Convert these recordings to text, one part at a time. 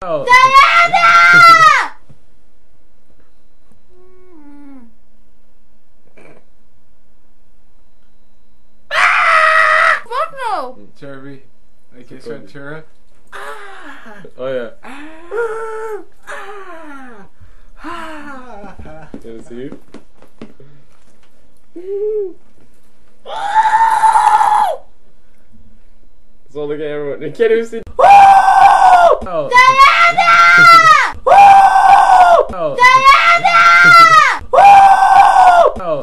Oh. Fuck no! Jeremy, like Ace Ventura. Oh yeah. Can I see you? So look at everyone. You can't even see. Oh. Oh. Oh.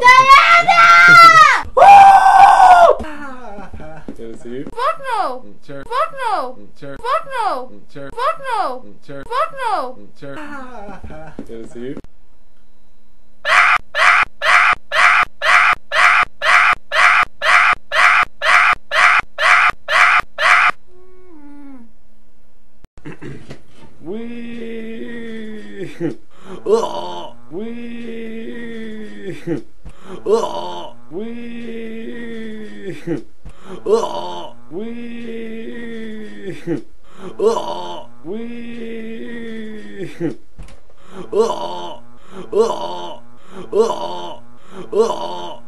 Can I see you? Fuck no! Jer- Fuck no! Jer- Fuck no! Jer- Fuck no! 위. 으어. 위. 으어. 위. 으어. 위. 으어. 위. 으어. 으어. 으어. 으어.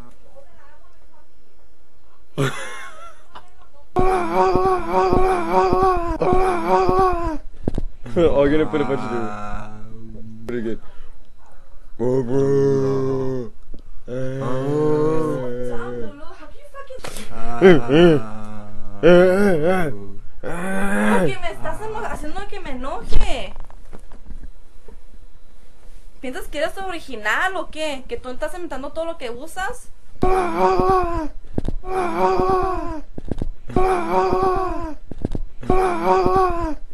I'm gonna put a bunch of different. Pretty good. Oh, bro. Porque me estás haciendo que me enoje. ¿Piensas que eres original o qué? ¿Que tú estás inventando todo lo que usas?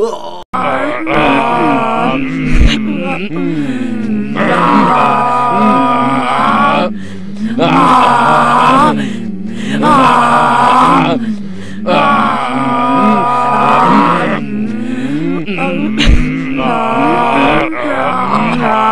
Oh.